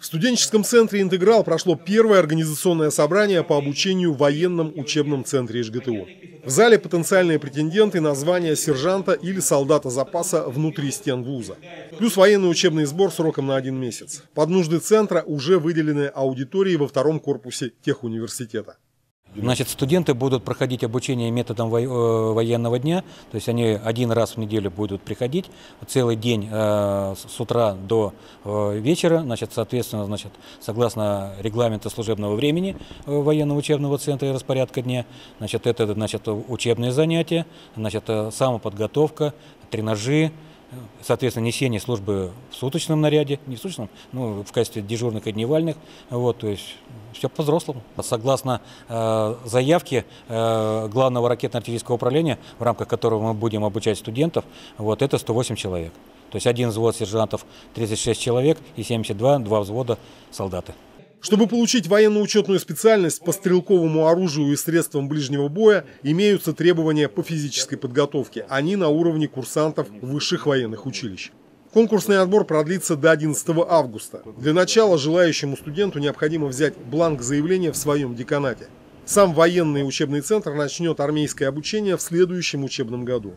студенческом центре «Интеграл» прошло первое организационное собрание по обучению в военном учебном центре ИЖГТУ. В зале потенциальные претенденты на звание сержанта или солдата запаса внутри стен вуза. Плюс военный учебный сбор сроком на один месяц. Под нужды центра уже выделены аудитории во втором корпусе техуниверситета. Значит, студенты будут проходить обучение методом э, военного дня, то есть они один раз в неделю будут приходить, целый день э, с утра до э, вечера, значит, соответственно, значит, согласно регламенту служебного времени военного учебного центра и распорядка дня, значит, это значит, учебные занятия, значит, самоподготовка, тренажи, соответственно, несение службы в суточном наряде, не в суточном, ну, в качестве дежурных и дневальных, вот, то есть все по-взрослому. Согласно э, заявке э, главного ракетно-артиллерийского управления, в рамках которого мы будем обучать студентов, вот, это 108 человек. То есть один взвод сержантов 36 человек и 72, два взвода солдаты. Чтобы получить военно-учетную специальность по стрелковому оружию и средствам ближнего боя, имеются требования по физической подготовке. Они на уровне курсантов высших военных училищ. Конкурсный отбор продлится до 11 августа. Для начала желающему студенту необходимо взять бланк заявления в своем деканате. Сам военный учебный центр начнет армейское обучение в следующем учебном году.